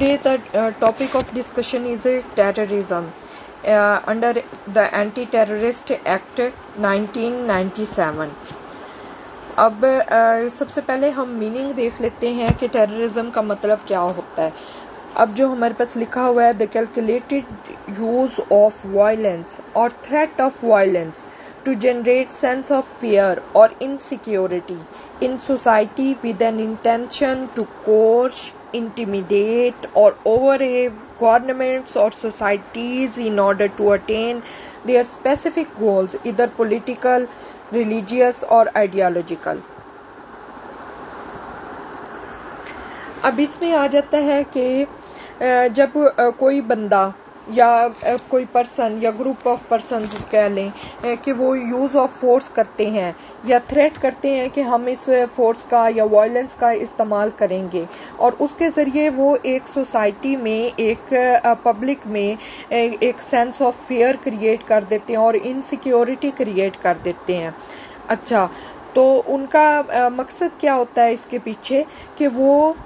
Today the uh, topic of discussion is uh, terrorism. Uh, under the Anti-Terrorist Act 1997. अब सबसे पहले हम meaning देख लेते हैं कि टेररिज्म का मतलब क्या होता है। अब जो हमारे पास लिखा हुआ है the calculated use of violence और threat of violence to generate sense of fear or insecurity in society with an intention to coerce, intimidate or override governments or societies in order to attain their specific goals either political, religious or ideological. अब इसमें आ जाता है कि जब कोई बंदा या कोई पर्सन या ग्रुप ऑफ़ पर्सन कह लें कि वो यूज़ ऑफ़ फोर्स करते हैं, या थ्रेट करते हैं कि हम इस फोर्स का या वायलेंस का इस्तेमाल करेंगे। और उसके ज़रिए वो एक सोसाइटी में, एक पब्लिक में एक सेंस ऑफ़ फेयर क्रिएट कर देते हैं और इनसिक्योरिटी क्रिएट कर देते हैं। अच्छा तो उनका मकसद क्या होता है इसके पीछे? कि वो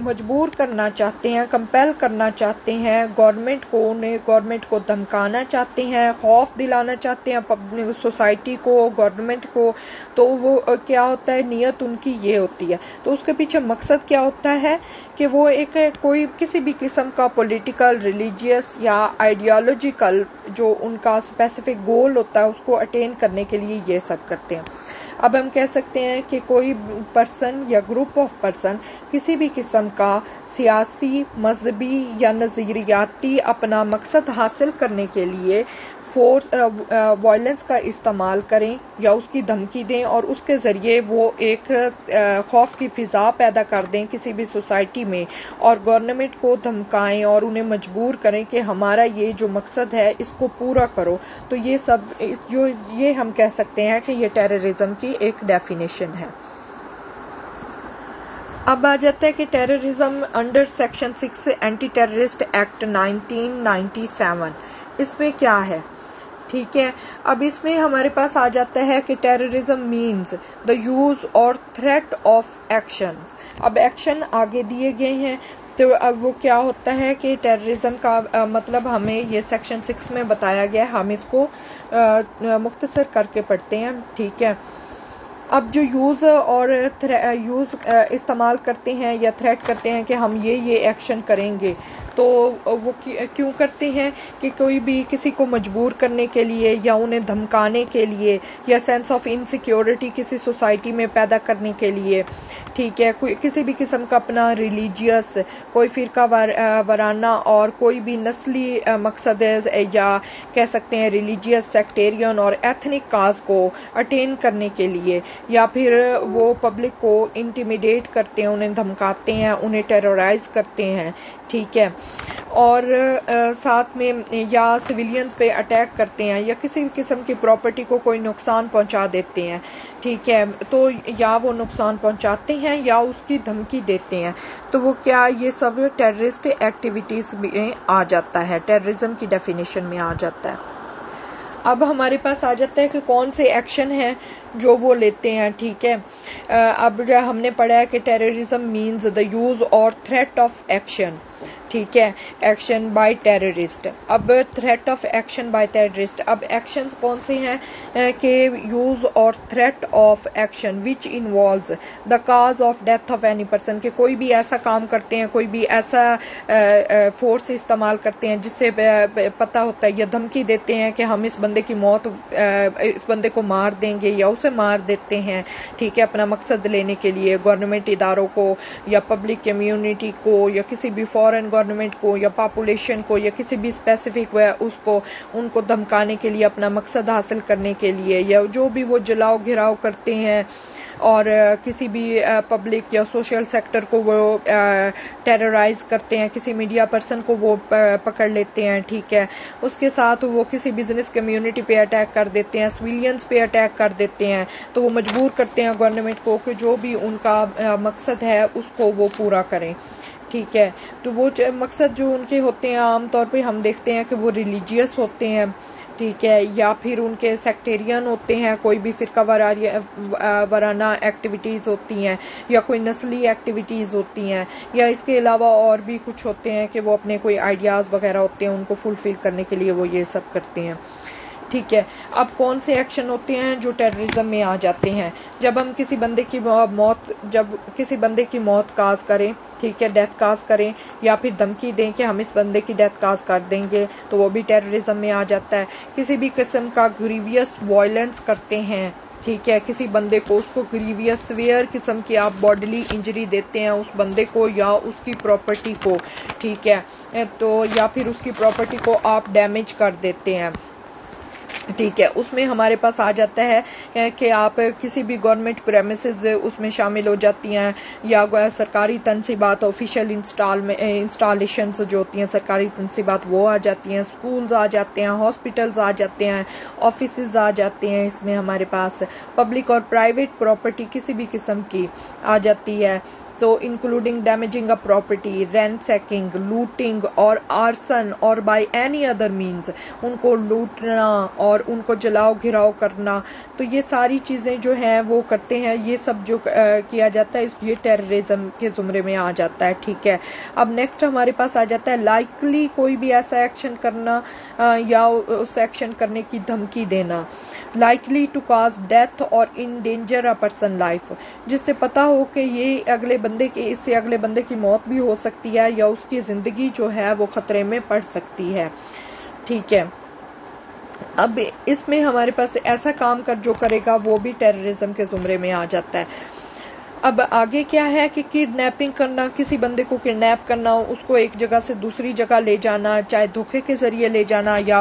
मजबूर करना चाहते हैं कंपेल करना चाहते हैं गवर्नमेंट को उन्हें गवर्नमेंट को धमकाना चाहते हैं, खौफ दिलाना चाहते हैं सोसाइटी को गवर्नमेंट को। तो वो क्या होता है? नीयत उनकी ये होती है। तो उसके पीछे मकसद क्या होता है? कि वो एक, कोई, किसी भी किस्म का पॉलिटिकल रिलीजियस या आइडियोलॉजिकल जो उनका स्पेसिफिक गोल होता है, उसको अटेन करने के लिए ये सब करते हैं। अब हम कह सकते हैं कि कोई पर्सन या ग्रुप ऑफ़ पर्सन किसी भी किस्म का सियासी, मजहबी या नजरियाती अपना मकसद हासिल करने के लिए फोर्स वायलेंस का इस्तेमाल करें या उसकी धमकी दें और उसके ज़रिए वो एक खौफ की फिजा पैदा कर दें किसी भी सोसाइटी में और गवर्नमेंट को धमकाएँ और उन्हें मजबूर करें कि हमारा ये जो मकसद है, इसको पूरा करो। तो ये सब जो, ये हम कह सकते हैं कि ये टेररिज्म की एक डेफिनेशन है। अब आ जाता है कि terrorism under section six anti terrorist act 1997 इसमें क्या है? ठीक है? अब इसमें हमारे पास आ जाता है कि टेररिज्म मींस द यूज़ और थ्रेट ऑफ़ एक्शन अब एक्शन आगे दिए गए हैं तो अब वो क्या होता है कि टेररिज्म का आ, मतलब हमें ये सेक्शन सिक्स में बताया गया है हम इसको मुख्तसर करके पढ़ते हैं ठीक है? अब जो यूज़ और यूज़ इस्तेमाल करते हैं या थ्रेट करते हैं कि हम ये ये एक्शन करेंगे तो वो क्यों करते हैं कि कोई भी किसी को मजबूर करने के लिए या उन्हें धमकाने के लिए या सेंस ऑफ़ इनसिक्योरिटी किसी सोसाइटी में पैदा करने के लिए ठीक है? कोई किसी भी किस्म का अपना रिलीजियस कोई फिरका वार, वराना और कोई भी नस्ली मकसद या कह सकते हैं रिलीजियस सेक्टेरियन और एथनिक काज को अटेन करने के लिए या फिर वो पब्लिक को इंटिमिडेट करते हैं उन्हें धमकाते हैं उन्हें टेरराइज करते हैं ठीक है? और आ, साथ में या सिविलियंस पे अटैक करते हैं या किसी किस्म की प्रॉपर्टी को कोई नुकसान पहुँचा देते हैं ठीक है? तो या वो नुकसान पहुंचाते हैं या उसकी धमकी देते हैं। तो वो क्या ये सब टेररिस्ट एक्टिविटीज़ में आ जाता है? टेररिज्म की डेफिनेशन में आ जाता है। अब हमारे पास आ जाता है कि कौन से एक्शन हैं जो वो लेते हैं ठीक है? अब हमने पढ़ा है कि टेररिज्म मींस द यूज़ और थ्रेट ऑफ़ एक्शन ठीक है? एक्शन बाय टेररिस्ट अब threat of action by terrorist अब एक्शंस कौन से हैं? कि यूज़ और threat of action which involve the cause of death of any person के कोई भी ऐसा काम करते हैं, कोई भी ऐसा फोर्स इस्तेमाल करते हैं, जिससे पता होता है, या धमकी देते हैं कि हम इस बंदे की मौत इस बंदे को मार देंगे या उसे मार देते हैं। ठीक है? अपना मकसद लेने के लिए गवर्नमेंट इदारों को या पब्लिक कम्युनिटी को या किसी भी फॉरेन गवर्नमेंट को या पॉपुलेशन को या किसी भी स्पेसिफिक उसको, उनको धमकाने के लिए, अपना मकसद हासिल करने के लिए या जो भी वो जलाओ घिराव करते हैं और किसी भी पब्लिक या सोशल सेक्टर को वो टेरराइज करते हैं, किसी मीडिया पर्सन को वो पकड़ लेते हैं, ठीक है। उसके साथ वो किसी बिज़नेस कम्युनिटी पे अटैक कर देते हैं सिविलियंस पे अटैक कर देते हैं तो वो मजबूर करते हैं गवर्नमेंट को कि जो भी उनका मकसद है, उसको वो पूरा करें। ठीक है। तो वो मकसद जो उनके होते हैं, आमतौर पे हम देखते हैं कि वो रिलीजियस होते हैं, ठीक है, या फिर उनके सेक्टेरियन होते हैं, कोई भी फिर वराना एक्टिविटीज़ होती हैं, या कोई नस्ली एक्टिविटीज़ होती हैं, या इसके अलावा और भी कुछ होते हैं कि वो अपने कोई आइडियाज़ वगैरह होते हैं, उनको फुलफिल करने के लिए वो ये सब करते हैं। ठीक है। अब कौन से एक्शन होते हैं जो टेररिज्म में आ जाते हैं? जब हम किसी बंदे की मौत जब किसी बंदे की मौत काज करें, ठीक है डेथ काज करें, या फिर धमकी दें कि हम इस बंदे की डेथ काज कर देंगे तो वो भी टेररिज्म में आ जाता है। किसी भी किस्म का ग्रीवियस वायलेंस करते हैं, ठीक है। किसी बंदे को उसको ग्रीवियस वेयर किस्म की आप बॉडीली इंजरी देते हैं उस बंदे को या उसकी प्रॉपर्टी को, ठीक है। तो या फिर उसकी प्रॉपर्टी को आप डैमेज कर देते हैं। ठीक है। उसमें हमारे पास आ जाता है कि आप किसी भी गवर्नमेंट प्रेमिस उसमें शामिल हो जाती हैं या सरकारी तनसीबात ऑफिशियल इंस्टॉल में इंस्टॉलेशन जो होती हैं, सरकारी तनसीबात, वो आ जाती हैं। स्कूल्स आ जाते हैं हॉस्पिटल्स आ जाते हैं ऑफ़िस आ जाते हैं। इसमें हमारे पास पब्लिक और प्राइवेट प्रॉपर्टी किसी भी किस्म की आ जाती है। तो including damaging a property ransacking looting और आर्सन और बाय एनी अदर मीन्स उनको लूटना और उनको जलाओ घिराव करना तो ये सारी चीज़ें जो हैं, वो करते हैं। ये सब जो किया जाता है ये टेररिज्म के जुमरे में आ जाता है, ठीक है। अब नेक्स्ट हमारे पास आ जाता है लाइकली कोई भी ऐसा एक्शन करना या उस एक्शन करने की धमकी देना। लाइकली टू काज डेथ और endanger a person life जिससे पता हो कि ये अगले बंदे के, इससे अगले बंदे की मौत भी हो सकती है या उसकी ज़िंदगी जो है वो खतरे में पड़ सकती है। ठीक है। अब इसमें हमारे पास ऐसा काम कर जो करेगा, वो भी टेररिज्म के जुमरे में आ जाता है। अब आगे क्या है कि किडनैपिंग करना, किसी बंदे को किडनैप करना, उसको एक जगह से दूसरी जगह ले जाना, चाहे धोखे के ज़रिए ले जाना या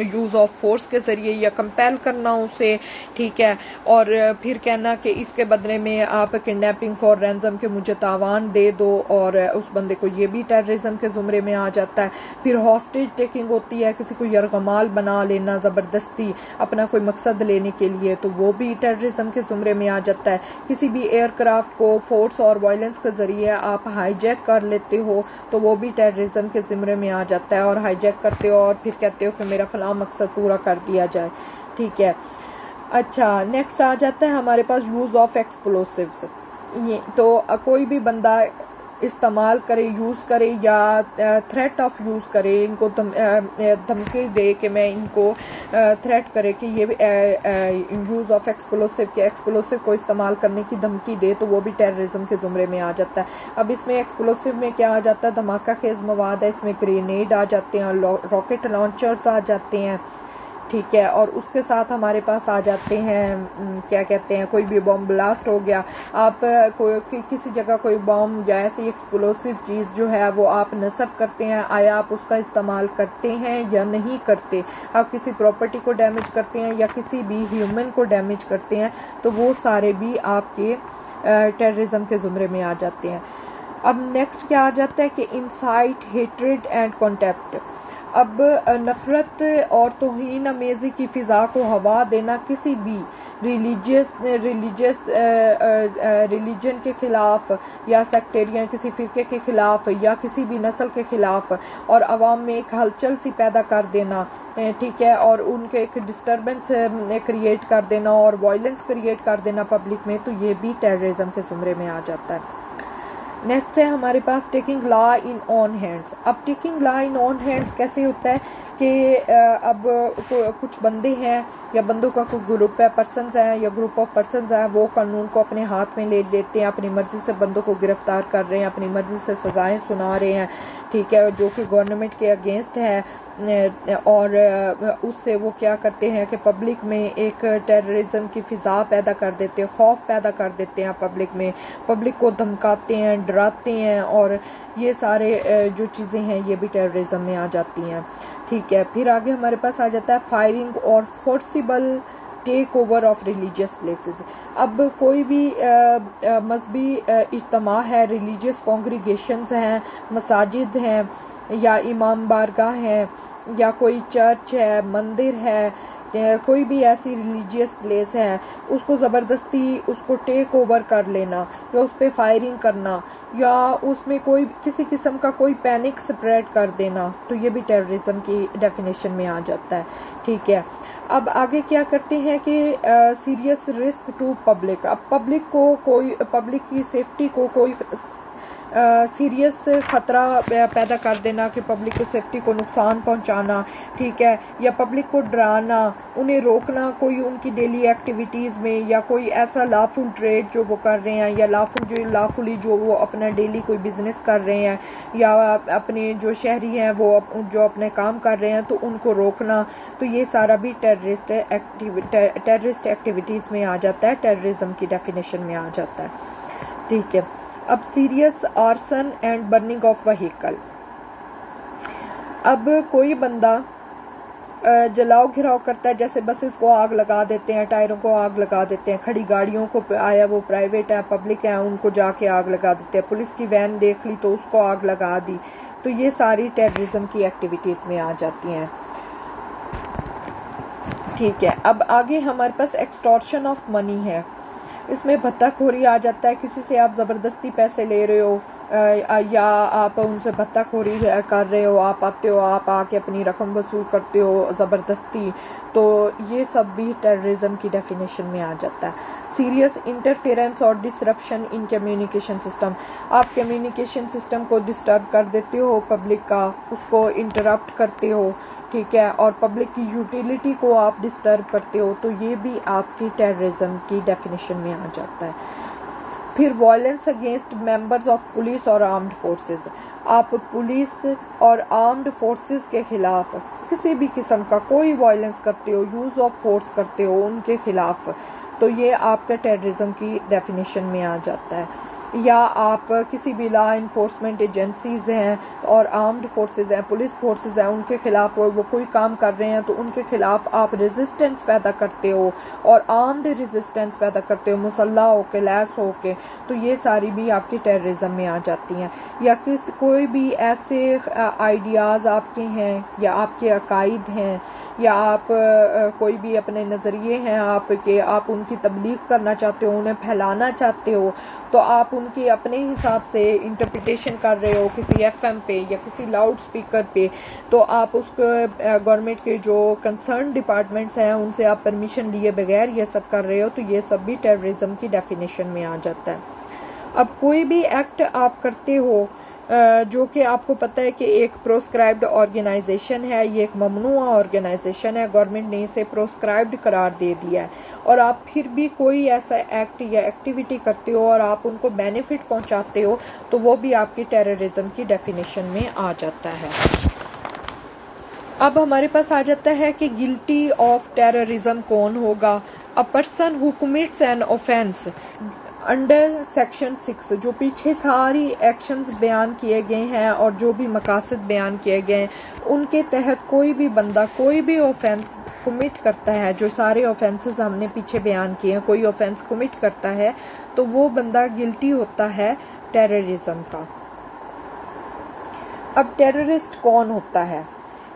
यूज़ ऑफ़ फोर्स के ज़रिए या कंपेल करना उसे, ठीक है? और फिर कहना कि इसके बदले में आप किडनैपिंग फॉर रैंजम के मुझे तावान दे दो और उस बंदे को ये भी टेररिज्म के जुमरे में आ जाता है। फिर हॉस्टेज टेकिंग होती है, किसी को यरगमाल बना लेना, ज़बरदस्ती अपना कोई मकसद लेने के लिए तो वो भी टेररिज्म के जुमरे में आ जाता है। किसी भी एयरक्राफ्ट एयरक्राफ्ट को फोर्स और वायलेंस के ज़रिए आप हाईजैक कर लेते हो तो वो भी टेररिज्म के जिम्मे में आ जाता है और हाईजैक करते हो और फिर कहते हो कि मेरा फला मकसद पूरा कर दिया जाए। ठीक है? अच्छा नेक्स्ट आ जाता है हमारे पास यूज़ ऑफ़ एक्सप्लोसिव ये तो कोई भी बंदा इस्तेमाल करे, यूज़ करे या थ्रेट ऑफ़ यूज़ करे, इनको धमकी दे कि मैं इनको थ्रेट करे कि ये यूज़ ऑफ़ एक्सप्लोसिव के एक्सप्लोसिव को इस्तेमाल करने की धमकी दे तो वो भी टेररिज्म के जुमरे में आ जाता है। अब इसमें एक्सप्लोसिव में क्या आ जाता है? धमाका खेज मवाद है, इसमें ग्रेनेड आ जाते हैं रॉकेट लॉन्चर्स आ जाते हैं। ठीक है और उसके साथ हमारे पास आ जाते हैं क्या कहते हैं कोई भी बॉम्ब ब्लास्ट हो गया। आप कोई कि, किसी जगह कोई बॉम्ब या ऐसी एक्सप्लोसिव चीज़ जो है वो आप नसब करते हैं आया आप उसका इस्तेमाल करते हैं या नहीं करते। आप किसी प्रॉपर्टी को डैमेज करते हैं या किसी भी ह्यूमन को डैमेज करते हैं तो वो सारे भी आपके टेररिज्म के जुमरे में आ जाते हैं। अब नेक्स्ट क्या आ जाता है कि इंसाइट हेट्रेड एंड कॉन्टेप्ट अब नफरत और तोहन अमेजी की फिजा को हवा देना किसी भी रिलीजियस रिलीजियस रिलीजन के खिलाफ या सेक्टेरियन किसी फिरके के खिलाफ या किसी भी नस्ल के खिलाफ और आवाम में एक हलचल सी पैदा कर देना ठीक है, और उनके एक डिस्टरबेंस क्रिएट कर देना और वायलेंस क्रिएट कर देना पब्लिक में तो ये भी टेररिज्म के जुमरे में आ जाता है। नेक्स्ट है, हमारे पास taking law in on hands अब taking law in on hands कैसे होता है? कि अब कुछ बंदे हैं, या बंदों का कोई ग्रुप है पर्सन है, या ग्रुप ऑफ़ पर्सन है, वो कानून को अपने हाथ में ले लेते हैं, अपनी मर्ज़ी से बंदों को गिरफ़्तार कर रहे हैं, अपनी मर्ज़ी से सजाएँ सुना रहे हैं, ठीक है, जो कि गवर्नमेंट के अगेंस्ट है और उससे वो क्या करते हैं कि पब्लिक में एक टेररिज्म की फिजा पैदा कर देते हैं, खौफ पैदा कर देते हैं पब्लिक में पब्लिक को धमकाते हैं, डराते हैं, और ये सारे जो चीज़ें हैं, ये भी टेररिज्म में आ जाती हैं, ठीक है फिर आगे हमारे पास आ जाता है फायरिंग और forcible take over of religious places अब कोई भी मजहबी इज्तम है रिलीजियस कॉन्ग्रीगेशन हैं, मसाजिद हैं, या इमाम बारगाह हैं, या कोई चर्च है, मंदिर है कोई भी ऐसी रिलीजियस प्लेस है, उसको ज़बरदस्ती उसको टेक ओवर कर लेना, या उस पर फायरिंग करना, या उसमें कोई किसी किस्म का कोई पैनिक स्प्रेड कर देना तो ये भी टेररिज्म की डेफिनेशन में आ जाता है। ठीक है। अब आगे क्या करते हैं कि सीरियस रिस्क टू पब्लिक अब पब्लिक को कोई पब्लिक की सेफ्टी को कोई सीरियस खतरा पैदा कर देना कि पब्लिक को सेफ्टी को नुकसान पहुंचाना, ठीक है? या पब्लिक को डराना, उन्हें रोकना कोई उनकी डेली एक्टिविटीज़ में या कोई ऐसा लाफुल ट्रेड जो वो कर रहे हैं या लाफुल जो लाफुली जो वो अपना डेली कोई बिज़नेस कर रहे हैं या अपने जो शहरी हैं वो जो अपने काम कर रहे हैं तो उनको रोकना। तो ये सारा भी टेररिस्ट टेररिस्ट एक्टिविटीज़ में आ जाता है टेररिज्म की डेफिनेशन में आ जाता है। ठीक है। अब serious, arson and burning of vehicle. अब कोई बंदा जलाओ घिराव करता है, जैसे बसेस को आग लगा देते हैं, टायरों को आग लगा देते हैं, खड़ी गाड़ियों को आया वो प्राइवेट है, पब्लिक है, उनको जाके आग लगा देते हैं। पुलिस की वैन देख ली तो उसको आग लगा दी। तो ये सारी टेररिज्म की एक्टिविटीज़ में आ जाती हैं। ठीक है, अब आगे हमारे पास एक्सटॉर्शन ऑफ़ मनी है। इसमें भत्ताखोरी आ जाता है। किसी से आप ज़बरदस्ती पैसे ले रहे हो या आप उनसे भत्ताखोरी कर रहे हो, आप आते हो, आप आके अपनी रकम वसूल करते हो ज़बरदस्ती तो ये सब भी टेररिज्म की डेफिनेशन में आ जाता है। सीरियस इंटरफेरेंस और डिसरप्शन इन कम्युनिकेशन सिस्टम आप कम्युनिकेशन सिस्टम को डिस्टर्ब कर देते हो पब्लिक का उसको इंटरप्ट करते हो ठीक है, और पब्लिक की यूटिलिटी को आप डिस्टर्ब करते हो तो ये भी आपकी टेररिज्म की डेफिनेशन में आ जाता है। फिर violence against members of police और आर्म्ड फोर्सेस आप पुलिस और आर्म्ड फोर्सेस के खिलाफ किसी भी किस्म का कोई वायलेंस करते हो यूज़ ऑफ़ फोर्स करते हो, उनके खिलाफ तो ये आपके टेररिज्म की डेफिनेशन में आ जाता है। या आप किसी भी लॉ इन्फोर्समेंट एजेंसीज हैं और आर्म्ड फोर्सेज हैं पुलिस फोर्सेज हैं उनके खिलाफ वो, वो कोई काम कर रहे हैं तो उनके खिलाफ आप रेजिस्टेंस पैदा करते हो और आर्म्ड रेजिस्टेंस पैदा करते हो मुसल्ला होके लैस होके तो ये सारी भी आपकी टेररिज्म में आ जाती हैं। या किस कोई भी ऐसे आइडियाज़ आपके हैं या आपके अकायद हैं या आप कोई भी अपने नज़रिए हैं आपके आप उनकी तबलीग करना चाहते हो उन्हें फैलाना चाहते हो तो आप उनकी अपने हिसाब से इंटरप्रिटेशन कर रहे हो किसी एफएम पे या किसी लाउड स्पीकर पे तो आप उस गवर्नमेंट के जो कंसर्न डिपार्टमेंट्स हैं, उनसे आप परमिशन लिए बगैर ये सब कर रहे हो तो ये सब भी टेररिज्म की डेफिनेशन में आ जाता है। अब कोई भी एक्ट आप करते हो जो कि आपको पता है कि एक प्रोस्क्राइब्ड ऑर्गेनाइजेशन है, ये एक ममनुआ ऑर्गेनाइजेशन है गवर्नमेंट ने इसे प्रोस्क्राइब्ड करार दे दिया है। और आप फिर भी कोई ऐसा एक्ट या एक्टिविटी करते हो और आप उनको बेनिफिट पहुंचाते हो तो वो भी आपकी टेररिज्म की डेफिनेशन में आ जाता है। अब हमारे पास आ जाता है कि गिल्टी ऑफ़ टेररिज्म कौन होगा? A person who commits an offence under section six, जो पीछे सारी एक्शंस बयान किए गए हैं और जो भी मकासद बयान किए गए हैं, उनके तहत कोई भी बंदा, कोई भी ऑफेंस कमिट करता है, जो सारे ऑफेंसेस हमने पीछे बयान किए हैं, कोई ऑफेंस कमिट करता है तो वो बंदा गिल्टी होता है टेररिज्म का। अब टेररिस्ट कौन होता है?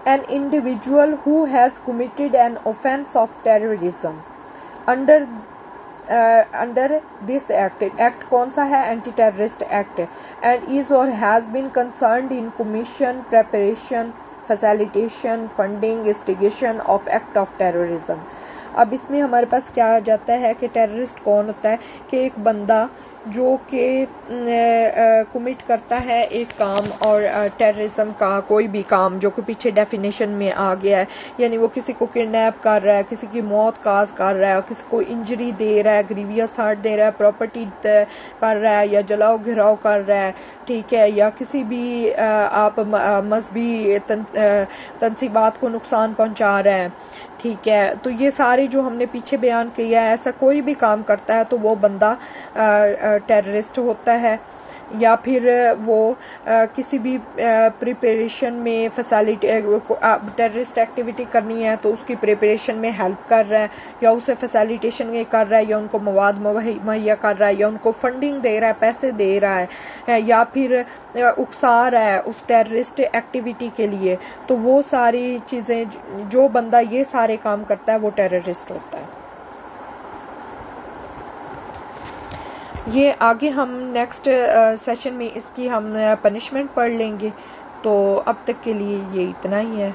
An individual who has committed an offence of terrorism under under this act act कौन सा है? Anti terrorist act and is और has been concern in commission preparation facilitation funding instigation of act of terrorism अब इसमें हमारे पास क्या आ जाता है कि टेररिस्ट कौन होता है? कि एक बंदा जो कि कमिट करता है एक काम और टेररिज्म का कोई भी काम जो कि पीछे डेफिनेशन में आ गया है। यानी वो किसी को किडनैप कर रहा है, किसी की मौत काज कर रहा है, किसी को इंजरी दे रहा है ग्रीवियस हार्ट दे रहा है प्रॉपर्टी कर रहा है या जलाओ घिराव कर रहा है, ठीक है, या किसी भी आप मजहबी तनसीबात को नुकसान पहुँचा रहे है। ठीक है। तो ये सारे जो हमने पीछे बयान किया है, ऐसा कोई भी काम करता है तो वो बंदा टेररिस्ट होता है। या फिर वो किसी भी प्रिपरेशन में फैसिलिटी टेररिस्ट एक्टिविटी करनी है तो उसकी प्रिपरेशन में हेल्प कर रहा है, या उसे फैसिलिटेशन कर रहा है, या उनको मवाद मुहैया कर रहा है, या उनको फंडिंग दे रहा है, पैसे दे रहा है या फिर उकसा रहा है उस टेररिस्ट एक्टिविटी के लिए तो वो सारी चीज़ें, जो बंदा ये सारे काम करता है, वो टेररिस्ट होता है। ये आगे हम नेक्स्ट सेशन में इसकी हम पनिशमेंट पढ़ लेंगे। तो अब तक के लिए ये इतना ही है।